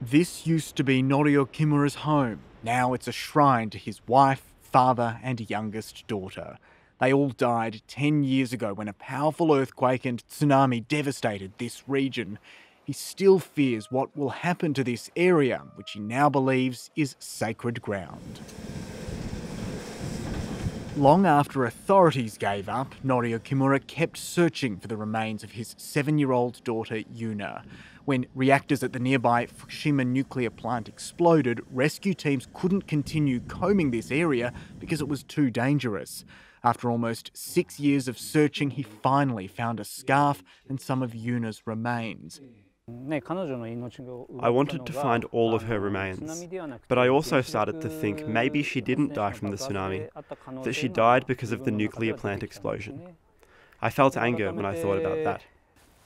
This used to be Norio Kimura's home. Now it's a shrine to his wife, father, and youngest daughter. They all died 10 years ago when a powerful earthquake and tsunami devastated this region. He still fears what will happen to this area, which he now believes is sacred ground. Long after authorities gave up, Norio Kimura kept searching for the remains of his seven year old daughter Yuna. When reactors at the nearby Fukushima nuclear plant exploded, rescue teams couldn't continue combing this area because it was too dangerous. After almost six years of searching, he finally found a scarf and some of Yuna's remains. I wanted to find all of her remains, but I also started to think maybe she didn't die from the tsunami, that she died because of the nuclear plant explosion. I felt anger when I thought about that.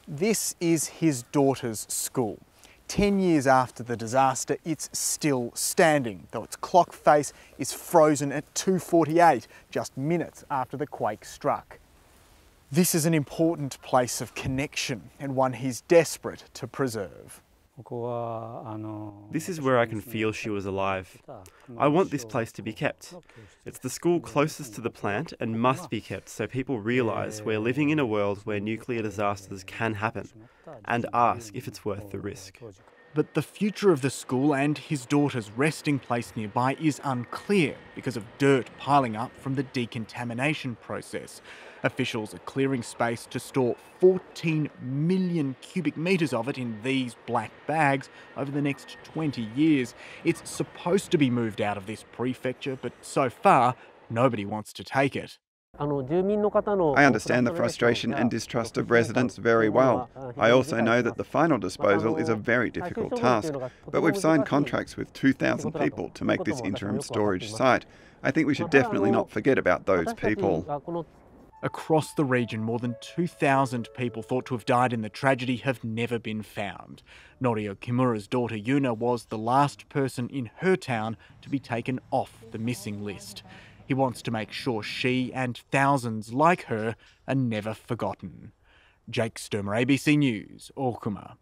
This is his daughter's school. Ten years after the disaster, it's still standing, though its clock face is frozen at 2.48, just minutes after the quake struck. This is an important place of connection and one he's desperate to preserve. This is where I can feel she was alive. I want this place to be kept. It's the school closest to the plant and must be kept so people realise we're living in a world where nuclear disasters can happen and ask if it's worth the risk. But the future of the school and his daughter's resting place nearby is unclear because of dirt piling up from the decontamination process. Officials are clearing space to store 14 million cubic metres of it in these black bags over the next 20 years. It's supposed to be moved out of this prefecture, but so far, nobody wants to take it. I understand the frustration and distrust of residents very well. I also know that the final disposal is a very difficult task, but we've signed contracts with 2,000 people to make this interim storage site. I think we should definitely not forget about those people. Across the region, more than 2,000 people thought to have died in the tragedy have never been found. Norio Kimura's daughter Yuna was the last person in her town to be taken off the missing list. He wants to make sure she and thousands like her are never forgotten. Jake Sturmer, ABC News, Okuma.